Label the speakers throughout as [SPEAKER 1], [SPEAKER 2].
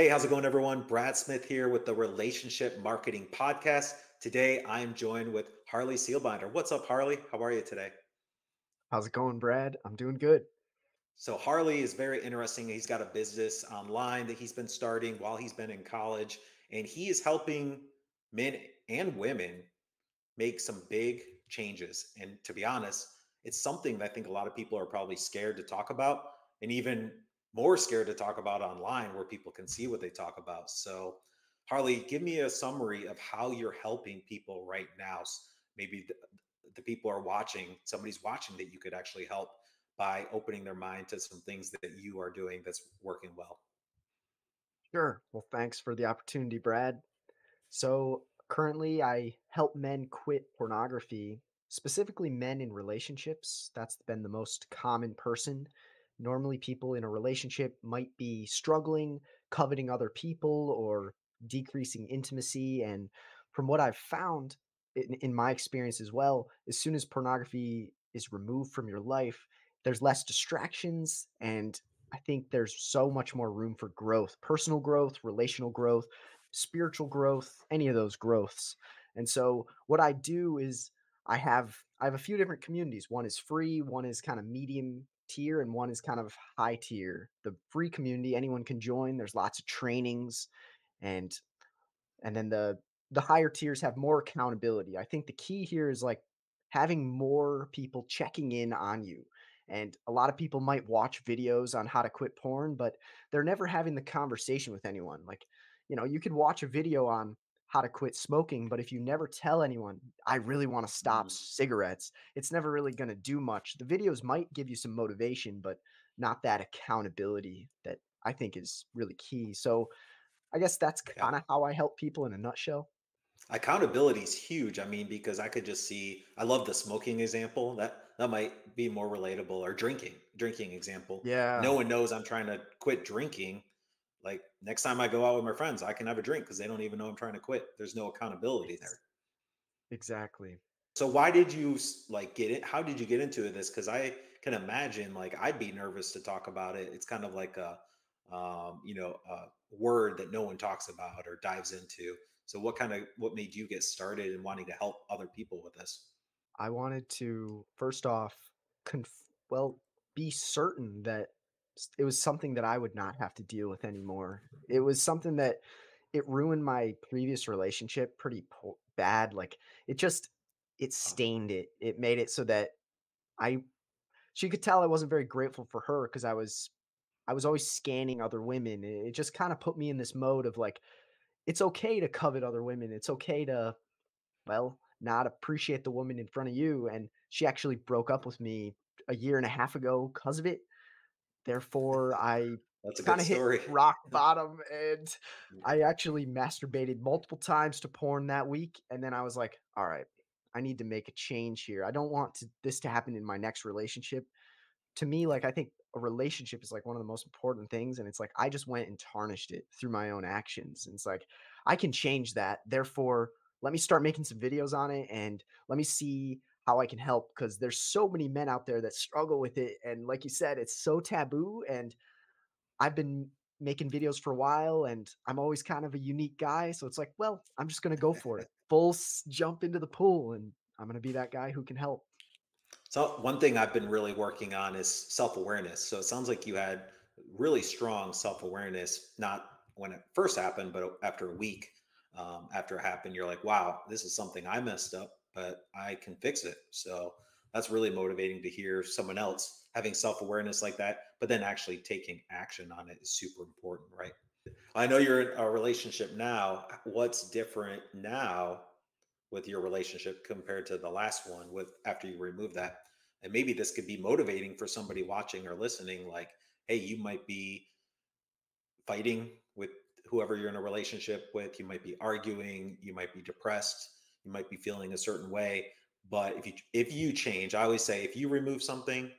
[SPEAKER 1] Hey, how's it going, everyone? Brad Smith here with the Relationship Marketing Podcast. Today, I'm joined with Harley Seelbinder. What's up, Harley? How are you today?
[SPEAKER 2] How's it going, Brad? I'm doing good.
[SPEAKER 1] So, Harley is very interesting. He's got a business online that he's been starting while he's been in college, and he is helping men and women make some big changes. And to be honest, it's something that I think a lot of people are probably scared to talk about. And even more scared to talk about online where people can see what they talk about. So, Harley, give me a summary of how you're helping people right now. Maybe the, the people are watching, somebody's watching that you could actually help by opening their mind to some things that you are doing that's working well.
[SPEAKER 2] Sure. Well, thanks for the opportunity, Brad. So, currently, I help men quit pornography, specifically men in relationships. That's been the most common person normally people in a relationship might be struggling, coveting other people, or decreasing intimacy. And from what I've found in, in, my experience as well, as soon as pornography is removed from your life, there's less distractions. And I think there's so much more room for growth personal growth, relational growth, spiritual growth, any of those growths. And so what I do is I have I have a few different communities. One is free, one is kind of medium tier and one is kind of high tier. The free community, anyone can join. There's lots of trainings and and then the the higher tiers have more accountability. I think the key here is like having more people checking in on you. And a lot of people might watch videos on how to quit porn, but they're never having the conversation with anyone. Like, you know, you could watch a video on how to quit smoking. But if you never tell anyone, I really want to stop mm. cigarettes, it's never really going to do much. The videos might give you some motivation, but not that accountability that I think is really key. So I guess that's kind of how I help people in a nutshell.
[SPEAKER 1] Accountability is huge. I mean, because I could just see, I love the smoking example. That that might be more relatable, or drinking, drinking example.
[SPEAKER 2] Yeah.
[SPEAKER 1] No one knows I'm trying to quit drinking, next time I go out with my friends, I can have a drink because they don't even know I'm trying to quit. There's no accountability there.
[SPEAKER 2] Exactly.
[SPEAKER 1] So why did you like get it? How did you get into this? Because I can imagine like I'd be nervous to talk about it. It's kind of like a um, you know a word that no one talks about or dives into. So what kind of what made you get started and wanting to help other people with this?
[SPEAKER 2] I wanted to first off, conf- well, be certain that it was something that I would not have to deal with anymore. It was something that it ruined my previous relationship pretty po- bad. Like it just it uh-huh. stained it. It made it so that I she could tell I wasn't very grateful for her because I was I was always scanning other women. It just kind of put me in this mode of like it's okay to covet other women. It's okay to well, not appreciate the woman in front of you and she actually broke up with me a year and a half ago because of it Therefore, I kind of hit rock bottom and. I actually masturbated multiple times to porn that week. And then I was like, all right, I need to make a change here. I don't want to, this to happen in my next relationship. To me, like, I think a relationship is like one of the most important things. And it's like, I just went and tarnished it through my own actions. And it's like, I can change that. Therefore, let me start making some videos on it and let me see how I can help because there's so many men out there that struggle with it. And like you said, it's so taboo. And I've been making videos for a while and I'm always kind of a unique guy. So it's like, well, I'm just going to go for it. Full jump into the pool and I'm going to be that guy who can help.
[SPEAKER 1] So, one thing I've been really working on is self awareness. So, it sounds like you had really strong self awareness, not when it first happened, but after a week um, after it happened, you're like, wow, this is something I messed up but I can fix it. So that's really motivating to hear someone else having self awareness like that, but then actually taking action on it is super important, right? I know you're in a relationship now. What's different now with your relationship compared to the last one with after you remove that? And maybe this could be motivating for somebody watching or listening like, hey, you might be fighting with whoever you're in a relationship with, you might be arguing, you might be depressed you might be feeling a certain way but if you if you change i always say if you remove something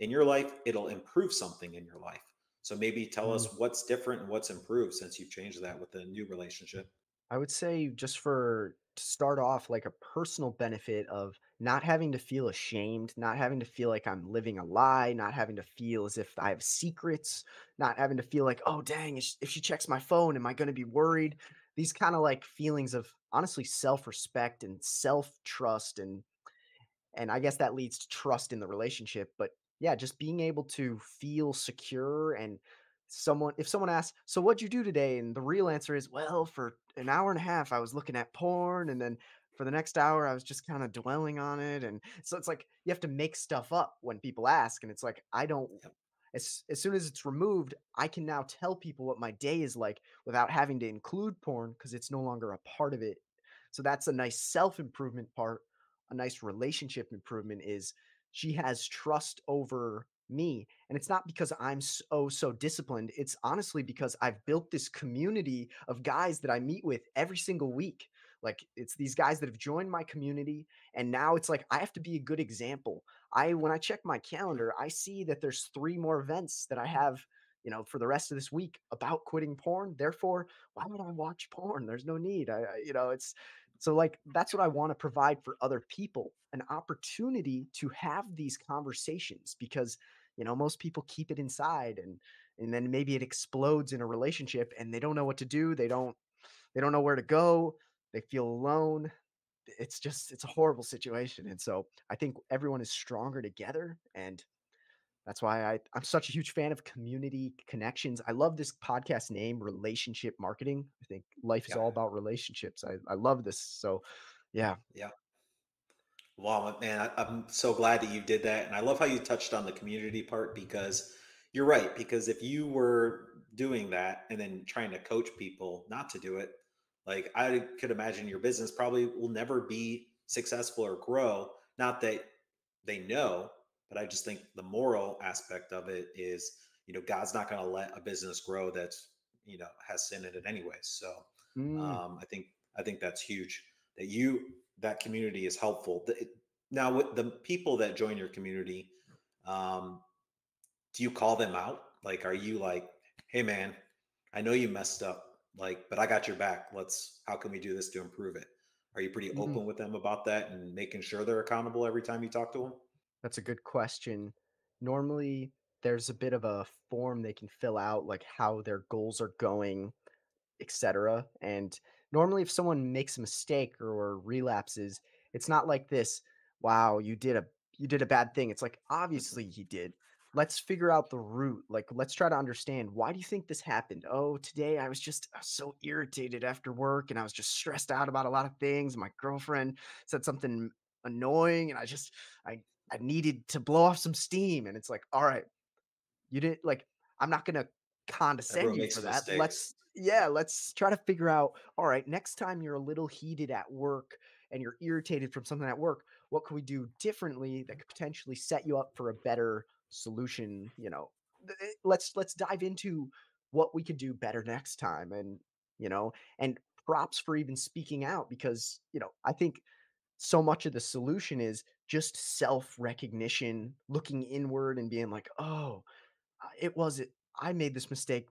[SPEAKER 1] in your life it'll improve something in your life so maybe tell mm. us what's different and what's improved since you've changed that with the new relationship
[SPEAKER 2] i would say just for to start off like a personal benefit of not having to feel ashamed, not having to feel like I'm living a lie, not having to feel as if I have secrets, not having to feel like, oh, dang, if she checks my phone, am I going to be worried? These kind of like feelings of honestly self respect and self trust and and I guess that leads to trust in the relationship. But yeah, just being able to feel secure and someone if someone asks, "So what'd you do today?" and the real answer is, "Well, for an hour and a half I was looking at porn and then for the next hour I was just kind of dwelling on it." And so it's like you have to make stuff up when people ask and it's like I don't. As as soon as it's removed, I can now tell people what my day is like without having to include porn because it's no longer a part of it. So that's a nice self-improvement part. A nice relationship improvement is she has trust over me. And it's not because I'm so oh, so disciplined. It's honestly because I've built this community of guys that I meet with every single week. Like it's these guys that have joined my community and now it's like I have to be a good example. I when I check my calendar, I see that there's 3 more events that I have, you know, for the rest of this week about quitting porn. Therefore, why would I watch porn? There's no need. I, I you know, it's so like that's what I want to provide for other people, an opportunity to have these conversations because you know most people keep it inside and and then maybe it explodes in a relationship and they don't know what to do. They don't they don't know where to go. They feel alone it's just it's a horrible situation and so i think everyone is stronger together and that's why I, i'm such a huge fan of community connections i love this podcast name relationship marketing i think life is
[SPEAKER 1] Yeah.
[SPEAKER 2] all about relationships i, I love this so yeah
[SPEAKER 1] Yeah. Wow, man, I, I'm so glad that you did that. And I love how you touched on the community part because you're right. Because if you were doing that and then trying to coach people not to do it, like I could imagine your business probably will never be successful or grow. Not that they know, but I just think the moral aspect of it is, you know, God's not going to let a business grow that's, you know, has sin in it anyway. So
[SPEAKER 2] Mm,
[SPEAKER 1] um, I think I think that's huge that you that community is helpful. Now, with the people that join your community, um, do you call them out? Like, are you like, "Hey, man, I know you messed up, like, but I got your back. Let's. How can we do this to improve it?" Are you pretty
[SPEAKER 2] mm,
[SPEAKER 1] open with them about that and making sure they're accountable every time you talk to them?
[SPEAKER 2] that's a good question normally there's a bit of a form they can fill out like how their goals are going etc. And normally, if someone makes a mistake or relapses, it's not like this. Wow, you did a you did a bad thing. It's like obviously he did. Let's figure out the root. Like, let's try to understand why do you think this happened? Oh, today I was just uh, so irritated after work and I was just stressed out about a lot of things. My girlfriend said something annoying and I just I I needed to blow off some steam. And it's like, all right, you didn't like I'm not gonna condescend
[SPEAKER 1] Everyone
[SPEAKER 2] you for that.
[SPEAKER 1] mistakes.
[SPEAKER 2] Let's yeah, let's try to figure out, all right, next time you're a little heated at work and you're irritated from something at work, what can we do differently that could potentially set you up for a better solution, you know? Eh, Let's let's dive into what we could do better next time and you know, and props for even speaking out because, you know, I think so much of the solution is just self recognition, looking inward and being like, oh, it was it. I made this mistake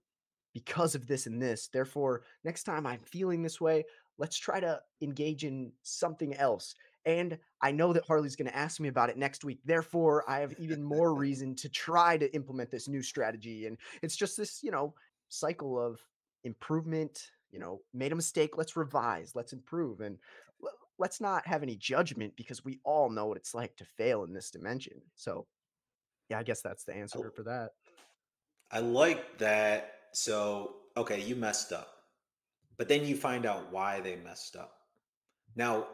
[SPEAKER 2] because of this and this. Therefore, next time I'm feeling this way, let's try to engage in something else. And I know that Harley's going to ask me about it next week. Therefore, I have even more reason to try to implement this new strategy. And it's just this, you know, cycle of improvement. You know, made a mistake. Let's revise. Let's improve. And let's not have any judgment because we all know what it's like to fail in this dimension. So, yeah, I guess that's the answer for that.
[SPEAKER 1] I like that. So, okay, you messed up, but then you find out why they messed up. Now,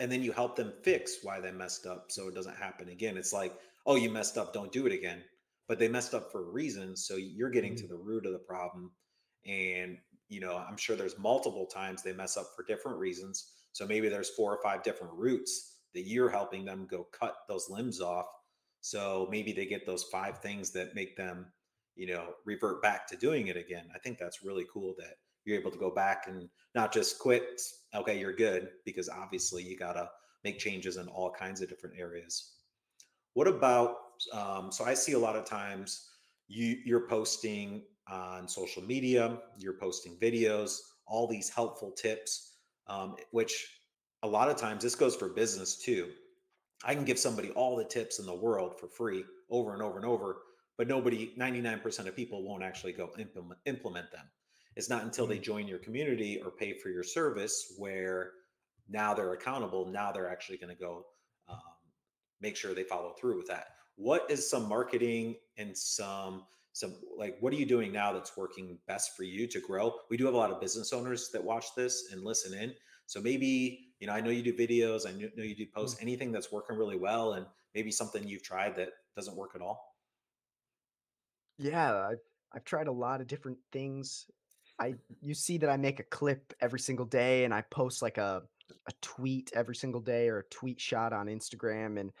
[SPEAKER 1] and then you help them fix why they messed up so it doesn't happen again. It's like, oh, you messed up, don't do it again. But they messed up for a reason. So you're getting to
[SPEAKER 2] Mm,
[SPEAKER 1] the root of the problem. And, you know, I'm sure there's multiple times they mess up for different reasons. So maybe there's four or five different roots that you're helping them go cut those limbs off. So maybe they get those five things that make them, you know, revert back to doing it again. I think that's really cool that you're able to go back and not just quit okay you're good because obviously you got to make changes in all kinds of different areas what about um, so i see a lot of times you you're posting on social media you're posting videos all these helpful tips um, which a lot of times this goes for business too I can give somebody all the tips in the world for free over and over and over, but nobody, 99% of people won't actually go implement, implement them. It's not until they
[SPEAKER 2] Mm.
[SPEAKER 1] join your community or pay for your service where now they're accountable. Now they're actually going to go um, make sure they follow through with that. What is some marketing and some some like what are you doing now that's working best for you to grow? We do have a lot of business owners that watch this and listen in. So maybe you know I know you do videos. I know you do
[SPEAKER 2] Mm.
[SPEAKER 1] posts. Anything that's working really well, and maybe something you've tried that doesn't work at all.
[SPEAKER 2] Yeah, I've I've tried a lot of different things. I you see that I make a clip every single day and I post like a a tweet every single day or a tweet shot on Instagram and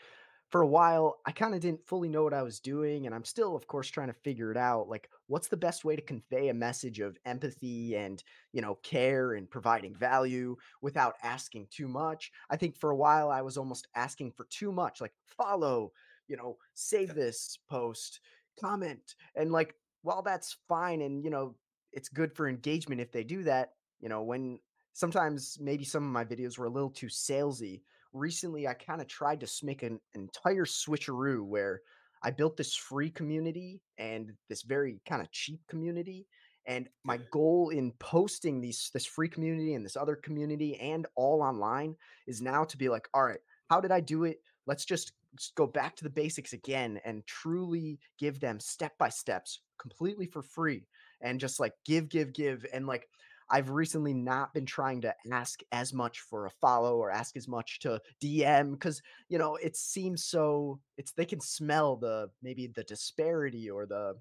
[SPEAKER 2] for a while I kind of didn't fully know what I was doing and I'm still of course trying to figure it out like what's the best way to convey a message of empathy and you know care and providing value without asking too much. I think for a while I was almost asking for too much like follow, you know, save this post, comment and like while that's fine and you know it's good for engagement if they do that, you know, when sometimes maybe some of my videos were a little too salesy. Recently, I kind of tried to make an entire switcheroo where I built this free community and this very kind of cheap community. And my goal in posting these this free community and this other community and all online is now to be like, all right, how did I do it? Let's just just go back to the basics again and truly give them step by steps completely for free and just like give, give, give. And like I've recently not been trying to ask as much for a follow or ask as much to DM because you know it seems so it's they can smell the maybe the disparity or the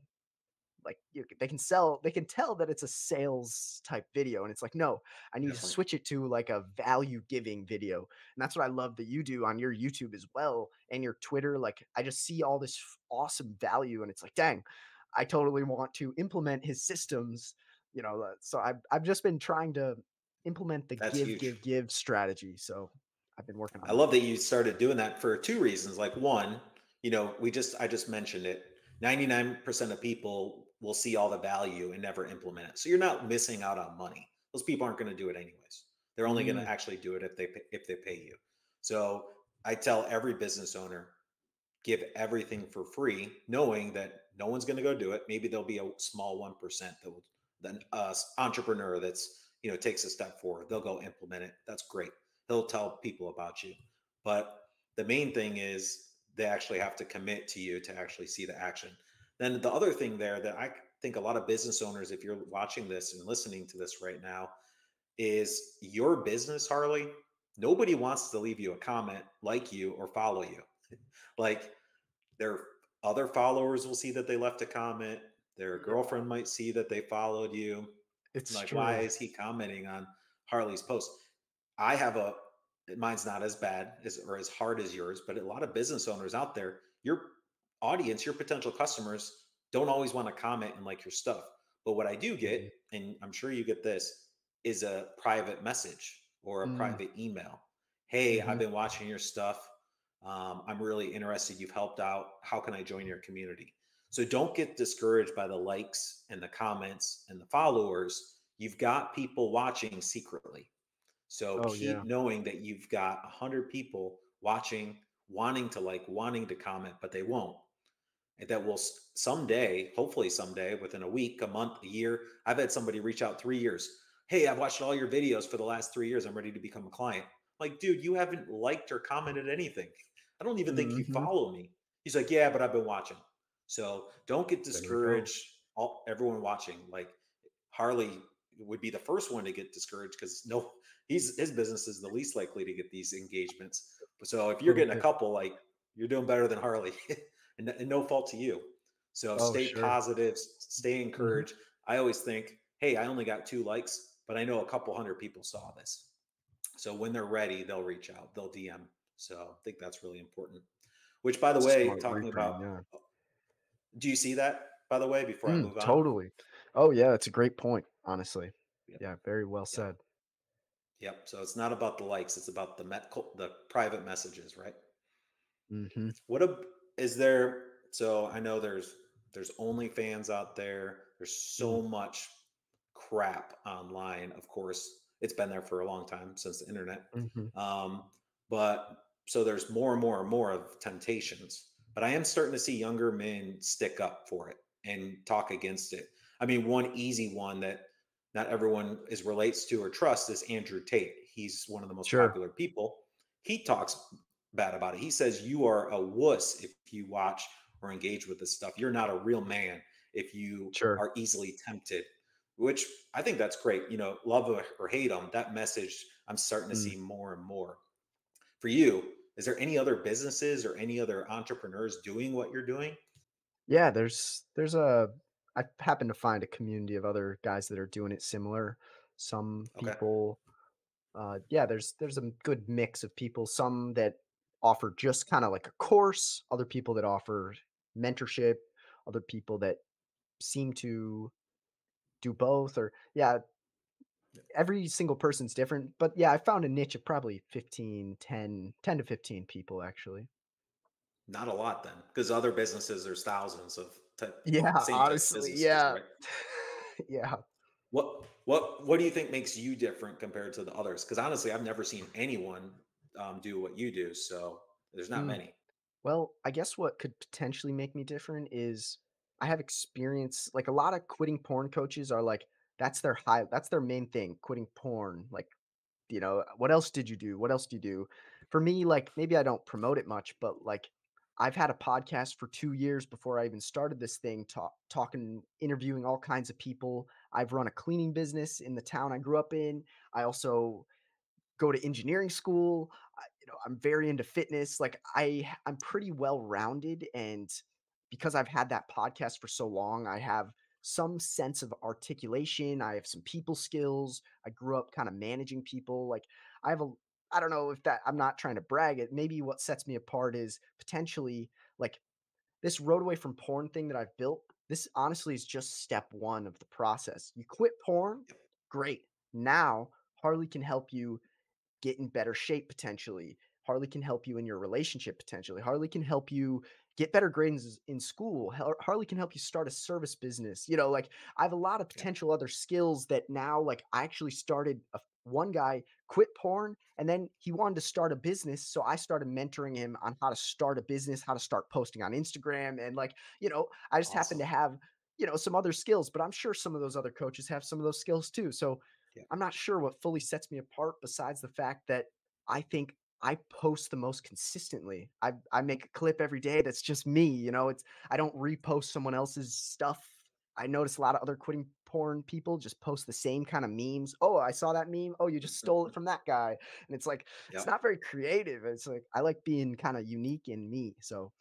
[SPEAKER 2] like you, they can sell they can tell that it's a sales type video and it's like no i need to switch it to like a value giving video and that's what i love that you do on your youtube as well and your twitter like i just see all this awesome value and it's like dang i totally want to implement his systems you know uh, so i've, I've just been trying to implement the
[SPEAKER 1] That's
[SPEAKER 2] give
[SPEAKER 1] huge.
[SPEAKER 2] give give strategy so i've been working
[SPEAKER 1] I
[SPEAKER 2] on that
[SPEAKER 1] love that you started doing that for two reasons. Like one, you know, we just I just mentioned it. 99% of people will see all the value and never implement it. So you're not missing out on money. Those people aren't going to do it anyways. They're only going to
[SPEAKER 2] Mm,
[SPEAKER 1] actually do it if they if they pay you. So I tell every business owner give everything for free, knowing that no one's going to go do it. Maybe there'll be a small 1% that will then uh entrepreneur that's, you know, takes a step forward. They'll go implement it. That's great. He'll tell people about you. But the main thing is they actually have to commit to you to actually see the action. Then the other thing there that I think a lot of business owners, if you're watching this and listening to this right now, is your business, Harley. Nobody wants to leave you a comment, like you, or follow you. Like their other followers will see that they left a comment. Their girlfriend might see that they followed you.
[SPEAKER 2] it's
[SPEAKER 1] Like, why is he commenting on Harley's post? I have a mine's not as bad as or as hard as yours, but a lot of business owners out there, your audience, your potential customers don't always want to comment and like your stuff. But what I do get,
[SPEAKER 2] Mhm.
[SPEAKER 1] and I'm sure you get this, is a private message or a
[SPEAKER 2] Mm,
[SPEAKER 1] private email. Hey, I've
[SPEAKER 2] mhm.
[SPEAKER 1] been watching your stuff. Um, I'm really interested. You've helped out. How can I join your community? So don't get discouraged by the likes and the comments and the followers. You've got people watching secretly. So
[SPEAKER 2] oh
[SPEAKER 1] keep
[SPEAKER 2] yeah
[SPEAKER 1] knowing that you've got 100 people watching, wanting to like, wanting to comment, but they won't. And that will someday, hopefully someday, within a week, a month, a year. I've had somebody reach out three years. Hey, I've watched all your videos for the last three years. I'm ready to become a client. Like, dude, you haven't liked or commented anything. I don't even think you
[SPEAKER 2] hmm
[SPEAKER 1] follow me. He's like, yeah, but I've been watching. So don't get
[SPEAKER 2] you
[SPEAKER 1] discouraged. All everyone watching, like Harley would be the first one to get discouraged because no, he's his business is the least likely to get these engagements. So if you're getting a couple, like you're doing better than Harley, and, and no fault to you. So
[SPEAKER 2] Oh,
[SPEAKER 1] stay
[SPEAKER 2] sure.
[SPEAKER 1] positive, stay
[SPEAKER 2] Mhm.
[SPEAKER 1] encouraged. I always think, hey, I only got two likes, but I know a couple hundred people saw this. So when they're ready, they'll reach out, they'll DM. So I think that's really important. Which, by the
[SPEAKER 2] a
[SPEAKER 1] way, talking about,
[SPEAKER 2] yeah.
[SPEAKER 1] do you see that? By the way, before I
[SPEAKER 2] Mm,
[SPEAKER 1] move on,
[SPEAKER 2] totally. Oh, yeah, it's a great point, honestly.
[SPEAKER 1] yep,
[SPEAKER 2] Yeah, very well
[SPEAKER 1] yep,
[SPEAKER 2] said.
[SPEAKER 1] yep. So it's not about the likes; it's about the met, the private messages, right?
[SPEAKER 2] Mhm,
[SPEAKER 1] What a is there? So I know there's there's OnlyFans out there. There's
[SPEAKER 2] mm,
[SPEAKER 1] so much crap online. Of course, it's been there for a long time since the internet.
[SPEAKER 2] mhm.
[SPEAKER 1] Um, but so there's more and more and more of temptations. But I am starting to see younger men stick up for it and talk against it. I mean, one easy one that not everyone is relates to or trusts is Andrew Tate. He's one of the most
[SPEAKER 2] Sure.
[SPEAKER 1] popular people. He talks bad about it. He says you are a wuss if you watch or engage with this stuff. You're not a real man if you
[SPEAKER 2] Sure.
[SPEAKER 1] are easily tempted, which I think that's great. You know, love or hate them. That message I'm starting to
[SPEAKER 2] Mm.
[SPEAKER 1] see more and more. For you, is there any other businesses or any other entrepreneurs doing what you're doing?
[SPEAKER 2] Yeah, there's there's a I happen to find a community of other guys that are doing it similar. Some
[SPEAKER 1] Okay.
[SPEAKER 2] people uh yeah, there's there's a good mix of people, some that offer just kind of like a course, other people that offer mentorship, other people that seem to do both or yeah, every single person's different, but yeah, I found a niche of probably 15, 10, 10 to 15 people actually.
[SPEAKER 1] Not a lot then, because other businesses, there's thousands of type,
[SPEAKER 2] Yeah,
[SPEAKER 1] same
[SPEAKER 2] honestly,
[SPEAKER 1] businesses,
[SPEAKER 2] yeah.
[SPEAKER 1] right?
[SPEAKER 2] yeah.
[SPEAKER 1] What what what do you think makes you different compared to the others? Because honestly, I've never seen anyone um, do what you do. So there's not
[SPEAKER 2] Mm.
[SPEAKER 1] many.
[SPEAKER 2] Well, I guess what could potentially make me different is I have experience like a lot of quitting porn coaches are like that's their high that's their main thing, quitting porn. Like, you know, what else did you do? What else do you do? For me, like maybe I don't promote it much, but like I've had a podcast for 2 years before I even started this thing talk, talking interviewing all kinds of people. I've run a cleaning business in the town I grew up in. I also go to engineering school. I, you know, I'm very into fitness. Like I, I'm pretty well rounded, and because I've had that podcast for so long, I have some sense of articulation. I have some people skills. I grew up kind of managing people. Like I have a, I don't know if that. I'm not trying to brag it. Maybe what sets me apart is potentially like this road away from porn thing that I've built. This honestly is just step one of the process. You quit porn, great. Now Harley can help you get in better shape potentially. Harley can help you in your relationship potentially. Harley can help you get better grades in school. Harley can help you start a service business. You know, like I have a lot of potential other skills that now, like, I actually started a, one guy quit porn and then he wanted to start a business. So I started mentoring him on how to start a business, how to start posting on Instagram. And, like, you know, I just happen to have, you know, some other skills, but I'm sure some of those other coaches have some of those skills too. So
[SPEAKER 1] Yeah.
[SPEAKER 2] I'm not sure what fully sets me apart besides the fact that I think I post the most consistently. I I make a clip every day that's just me, you know, it's I don't repost someone else's stuff. I notice a lot of other quitting porn people just post the same kind of memes. Oh, I saw that meme. Oh, you just stole it from that guy. And it's like it's not very creative. It's like I like being kind of unique in me. So,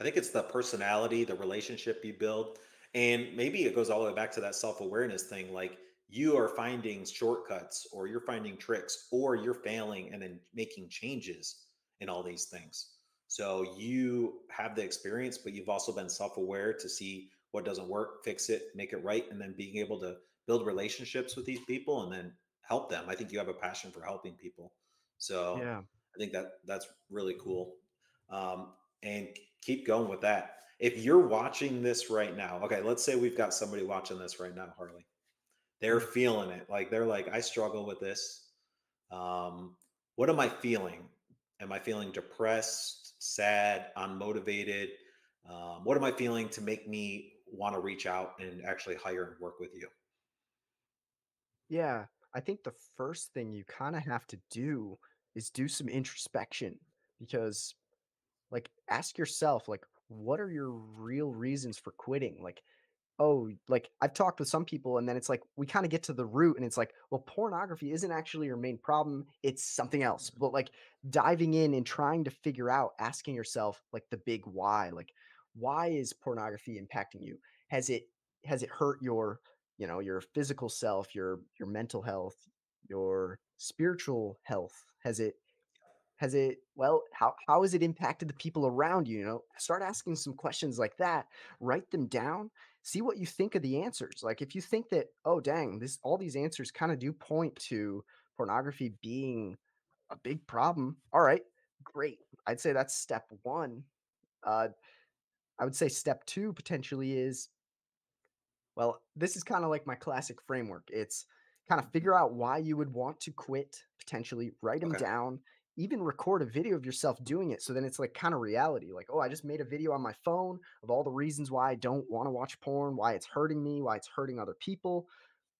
[SPEAKER 1] I think it's the personality, the relationship you build. And maybe it goes all the way back to that self awareness thing. Like you are finding shortcuts or you're finding tricks or you're failing and then making changes in all these things. So you have the experience, but you've also been self aware to see what doesn't work, fix it, make it right, and then being able to build relationships with these people and then help them. I think you have a passion for helping people. So
[SPEAKER 2] yeah.
[SPEAKER 1] I think that that's really cool. Um, and keep going with that. If you're watching this right now, okay, let's say we've got somebody watching this right now, Harley. They're feeling it. Like they're like, I struggle with this. Um, what am I feeling? Am I feeling depressed, sad, unmotivated? Um, what am I feeling to make me want to reach out and actually hire and work with you?
[SPEAKER 2] Yeah. I think the first thing you kind of have to do is do some introspection because like ask yourself like what are your real reasons for quitting like oh like i've talked with some people and then it's like we kind of get to the root and it's like well pornography isn't actually your main problem it's something else. Mm-hmm. But like diving in and trying to figure out asking yourself like the big why like why is pornography impacting you? Has it has it hurt your you know your physical self your your mental health your spiritual health? Has it has it well, how how has it impacted the people around you, you know? Start asking some questions like that, write them down, see what you think of the answers. Like if you think that, oh dang, this all these answers kind of do point to pornography being a big problem. All right, great. I'd say that's step 1. Uh I would say step 2 potentially is well, this is kind of like my classic framework. It's kind of figure out why you would want to quit, potentially write them
[SPEAKER 1] Okay.
[SPEAKER 2] down even record a video of yourself doing it. So then it's like kind of reality. Like, oh, I just made a video on my phone of all the reasons why I don't want to watch porn, why it's hurting me, why it's hurting other people.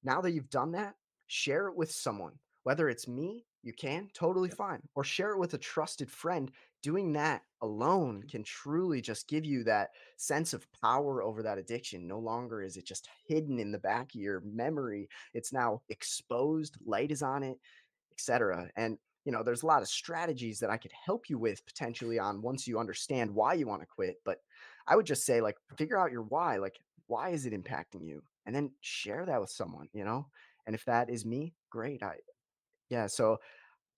[SPEAKER 2] Now that you've done that, share it with someone. Whether it's me, you can totally
[SPEAKER 1] Yep.
[SPEAKER 2] fine, or share it with a trusted friend. Doing that alone can truly just give you that sense of power over that addiction. No longer is it just hidden in the back of your memory. It's now exposed, light is on it, etc. And you know, there's a lot of strategies that I could help you with potentially on once you understand why you want to quit. But I would just say, like, figure out your why. Like, why is it impacting you? And then share that with someone, you know? And if that is me, great. I, yeah. So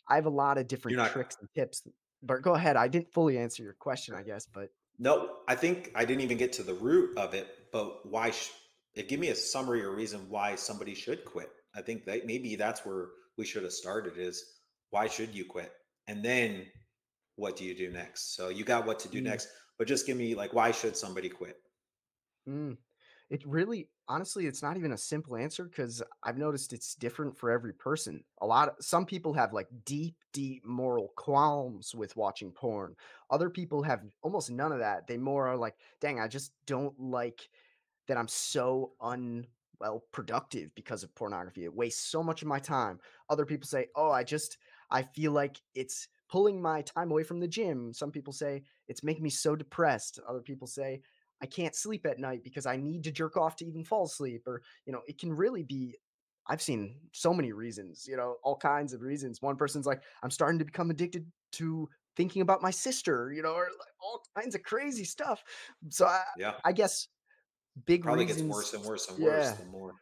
[SPEAKER 2] I have a lot of different
[SPEAKER 1] not
[SPEAKER 2] tricks and tips. But go ahead. I didn't fully answer your question, I guess, but
[SPEAKER 1] No, I think I didn't even get to the root of it, but why sh- it give me a summary or reason why somebody should quit. I think that maybe that's where we should have started is why should you quit? And then what do you do next? So you got what to do
[SPEAKER 2] mm,
[SPEAKER 1] next, but just give me like why should somebody quit?
[SPEAKER 2] mm. It really honestly, it's not even a simple answer because I've noticed it's different for every person. A lot of some people have like deep, deep moral qualms with watching porn. Other people have almost none of that. They more are like, dang, I just don't like that I'm so un well productive because of pornography. It wastes so much of my time. Other people say, "Oh, I just I feel like it's pulling my time away from the gym." Some people say it's making me so depressed. Other people say I can't sleep at night because I need to jerk off to even fall asleep or, you know, it can really be I've seen so many reasons, you know, all kinds of reasons. One person's like, "I'm starting to become addicted to thinking about my sister," you know, or like all kinds of crazy stuff. So I
[SPEAKER 1] Yeah.
[SPEAKER 2] I guess Big
[SPEAKER 1] Probably gets worse and worse and worse the more.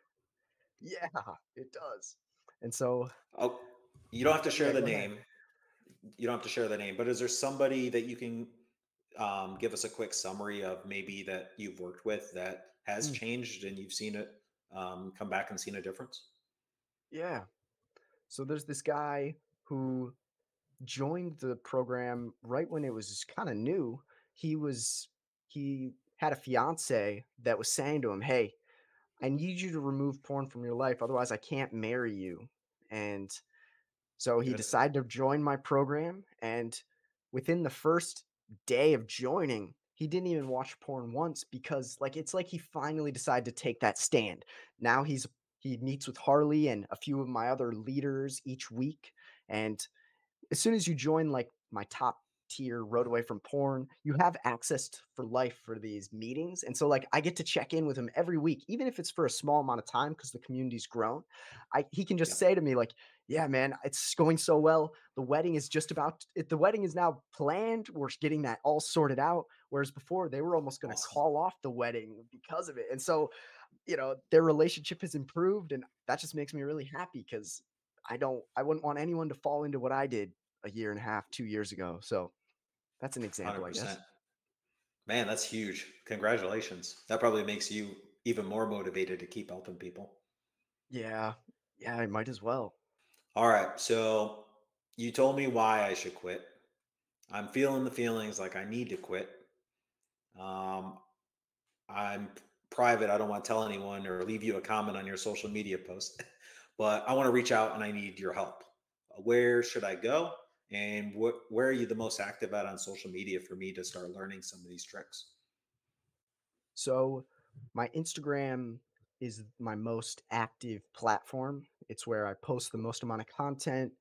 [SPEAKER 2] yeah, it does. And so
[SPEAKER 1] Oh, you don't have to share
[SPEAKER 2] yeah,
[SPEAKER 1] the
[SPEAKER 2] go ahead.
[SPEAKER 1] name. You don't have to share the name, but is there somebody that you can um, give us a quick summary of maybe that you've worked with that has
[SPEAKER 2] Mm,
[SPEAKER 1] changed and you've seen it um, come back and seen a difference?
[SPEAKER 2] yeah. So there's this guy who joined the program right when it was kinda new. He was he had a fiance that was saying to him, "Hey, I need you to remove porn from your life, otherwise I can't marry you." And So he
[SPEAKER 1] Good.
[SPEAKER 2] decided to join my program, and within the first day of joining, he didn't even watch porn once because like it's like he finally decided to take that stand. Now he's he meets with Harley and a few of my other leaders each week and as soon as you join like my top tier road away from porn you have access t- for life for these meetings and so like i get to check in with him every week even if it's for a small amount of time because the community's grown i he can
[SPEAKER 1] Yeah.
[SPEAKER 2] just say to me like yeah man it's going so well the wedding is just about it, the wedding is now planned we're getting that all sorted out whereas before they were almost going to
[SPEAKER 1] Awesome.
[SPEAKER 2] call off the wedding because of it and so you know their relationship has improved and that just makes me really happy because i don't i wouldn't want anyone to fall into what i did a year and a half, 2 years ago. So that's an example, I guess.
[SPEAKER 1] Man, that's huge. Congratulations. That probably makes you even more motivated to keep helping people.
[SPEAKER 2] Yeah. Yeah, I might as well.
[SPEAKER 1] All right. So you told me why I should quit. I'm feeling the feelings like I need to quit. Um, I'm private. I don't want to tell anyone or leave you a comment on your social media post, but I want to reach out and I need your help. Where should I go? And what, where are you the most active at on social media for me to start learning some of these tricks?
[SPEAKER 2] So my Instagram is my most active platform. It's where I post the most amount of content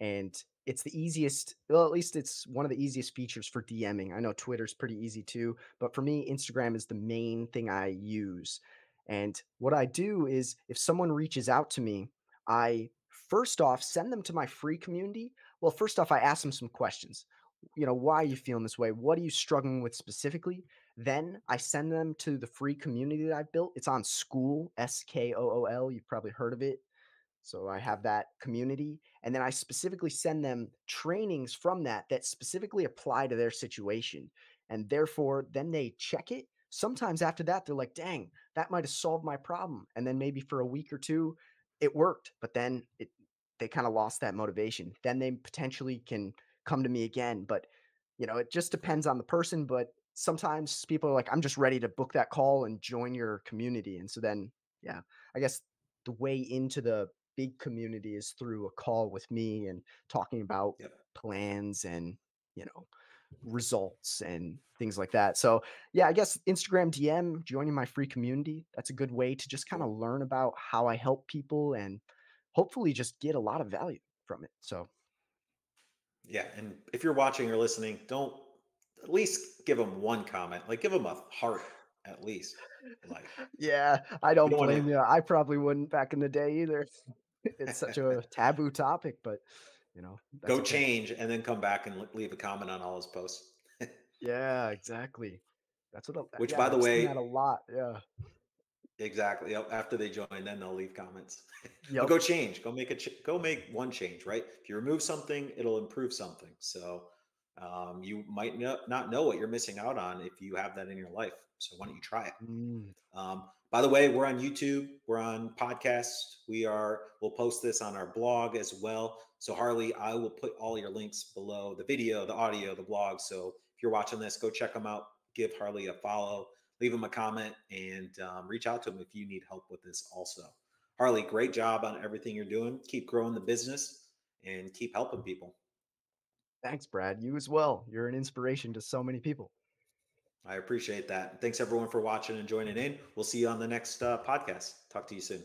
[SPEAKER 2] and it's the easiest well at least it's one of the easiest features for DMing. I know Twitter's pretty easy too, but for me Instagram is the main thing I use. And what I do is if someone reaches out to me, I first off send them to my free community. Well, first off I ask them some questions. You know, why are you feeling this way? What are you struggling with specifically? Then I send them to the free community that I've built. It's on Skool, S K O O L. You've probably heard of it. So I have that community. And then I specifically send them trainings from that that specifically apply to their situation. And therefore, then they check it. Sometimes after that, they're like, dang, that might have solved my problem. And then maybe for a week or two, it worked. But then it, they kind of lost that motivation. Then they potentially can come to me again. But, you know, it just depends on the person. But sometimes people are like, I'm just ready to book that call and join your community. And so then, yeah, I guess the way into the big community is through a call with me and talking about
[SPEAKER 1] Yep.
[SPEAKER 2] plans and you know results and things like that. So yeah, I guess Instagram DM, joining my free community, that's a good way to just kind of learn about how I help people and hopefully just get a lot of value from it. So
[SPEAKER 1] Yeah, and if you're watching or listening, don't at least give them one comment. Like give them a heart at least. Like
[SPEAKER 2] yeah, I don't
[SPEAKER 1] don't
[SPEAKER 2] blame you. I probably wouldn't back in the day either. It's such a taboo topic, but you know,
[SPEAKER 1] go
[SPEAKER 2] okay.
[SPEAKER 1] change and then come back and leave a comment on all his posts.
[SPEAKER 2] Yeah, exactly. That's what I
[SPEAKER 1] Which,
[SPEAKER 2] yeah,
[SPEAKER 1] by the
[SPEAKER 2] that a lot. Yeah.
[SPEAKER 1] Exactly. yep, After they join, then they'll leave comments.
[SPEAKER 2] Yep.
[SPEAKER 1] go change. Go make a ch- go make one change. Right. If you remove something, it'll improve something. So um, you might no- not know what you're missing out on if you have that in your life. So why don't you try it?
[SPEAKER 2] Mm,
[SPEAKER 1] Um, by the way, we're on YouTube, we're on podcast. We are, we'll post this on our blog as well. So, Harley, I will put all your links below the video, the audio, the blog. So, if you're watching this, go check them out, give Harley a follow, leave him a comment, and um, reach out to him if you need help with this also. Harley, great job on everything you're doing. Keep growing the business and keep helping people.
[SPEAKER 2] thanks, Brad. You as well. You're an inspiration to so many people.
[SPEAKER 1] I appreciate that. Thanks everyone for watching and joining in. We'll see you on the next uh, podcast. Talk to you soon.